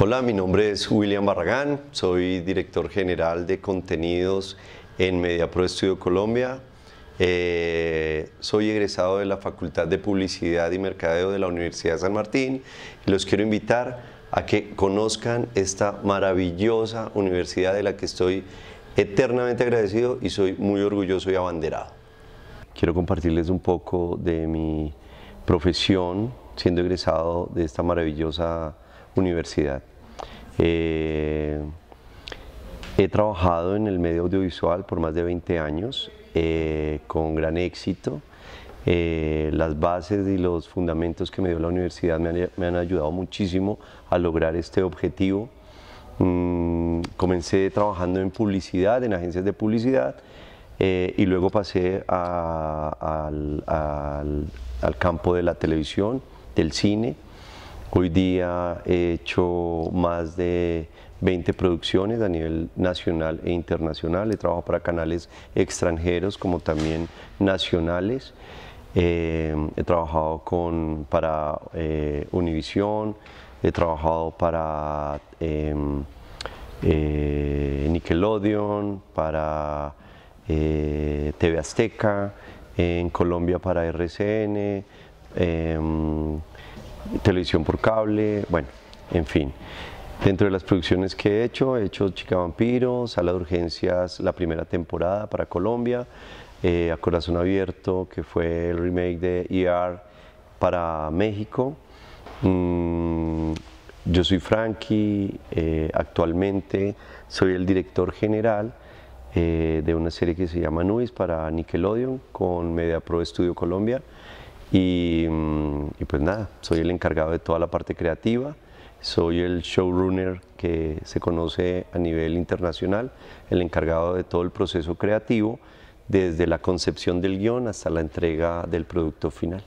Hola, mi nombre es William Barragán, soy director general de contenidos en MediaPro Estudio Colombia. Eh, soy egresado de la Facultad de Publicidad y Mercadeo de la Universidad de San Martín y los quiero invitar a que conozcan esta maravillosa universidad de la que estoy eternamente agradecido y soy muy orgulloso y abanderado. Quiero compartirles un poco de mi profesión siendo egresado de esta maravillosa universidad. Eh, he trabajado en el medio audiovisual por más de 20 años, eh, con gran éxito. Eh, las bases y los fundamentos que me dio la universidad me han, ayudado muchísimo a lograr este objetivo. Mm, comencé trabajando en publicidad, en agencias de publicidad, y luego pasé al, al campo de la televisión, del cine, Hoy día he hecho más de 20 producciones a nivel nacional e internacional. He trabajado para canales extranjeros como también nacionales. Eh, he trabajado con, para eh, Univision, he trabajado para em, eh, Nickelodeon, para TV Azteca, en Colombia para RCN em, televisión por cable, bueno, en fin. Dentro de las producciones que he hecho, he hecho Chica Vampiro, Sala de Urgencias, la primera temporada para Colombia, eh, A Corazón Abierto, que fue el remake de ER para México. Mm, yo soy Frankie, eh, actualmente soy el director general eh, de una serie que se llama Nuis para Nickelodeon con Media Pro Studio Colombia. Mm, y, pues nada, soy el encargado de toda la parte creativa, soy el showrunner que se conoce a nivel internacional, el encargado de todo el proceso creativo, desde la concepción del guion hasta la entrega del producto final.